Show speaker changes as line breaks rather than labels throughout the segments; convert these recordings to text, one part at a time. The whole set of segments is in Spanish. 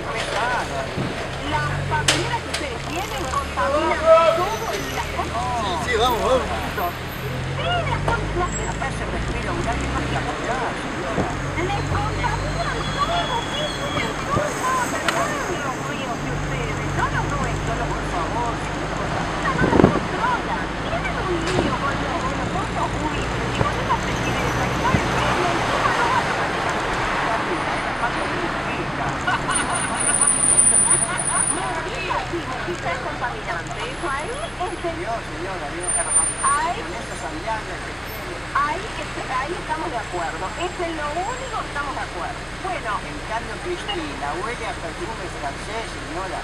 pez nada.
Las papeleras que ustedes tienen contaminan todo las cosas.
Sí, vamos, vamos.
Sí, las
un aire más que acá, señora.
Les contaminan todo, ¿qué tienen todo? Perdonen los ríos de ustedes, no los nuestros, los
Por favor, señora.
no los controlan. Tienen un lío con los fondos jurídicos y con esa presidenta y saben qué, y encima no van a manejar.
La falta de rica.
No, sí, Mujica es contaminante, eso ahí es el...
Dios, señora, Dios.
Ahí,
Con esas alianzas que tiene.
ahí, es- ahí estamos de acuerdo, es lo único que estamos de acuerdo. Bueno,
En cambio, Cristina huele a perfume francés, señora.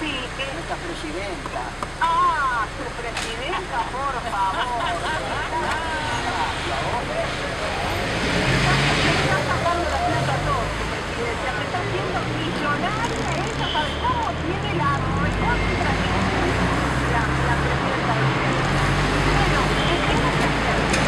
sí, es...
Nuestra presidenta.
Ah, su presidenta, por favor. Está sacando la plata a todo, su presidenta. Se está haciendo millonaria. Ella sabe cómo tiene la recontra que la, la presidenta de ustedes. Bueno, ¿qué tenemos que hacer?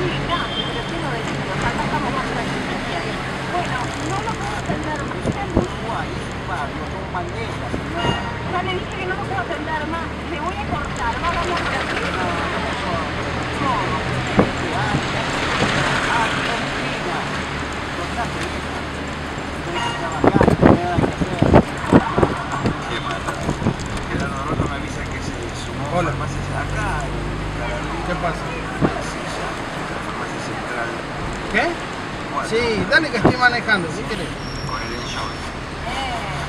Sí, no, pero lleno de niños. Acá estamos más tranquilos que ahí. Bueno, no lo puedo atender más. Ya le dije que no lo puedo atender más. Me voy a cortar. Vamos a.
Qué. Gerardo me avisa que se sumó
Hola.
farmacias acá.
¿Qué pasa?
La silla, la farmacia central.
¿Qué?
Bueno,
Sí, dale que estoy manejando, si querés.
con el enjoy.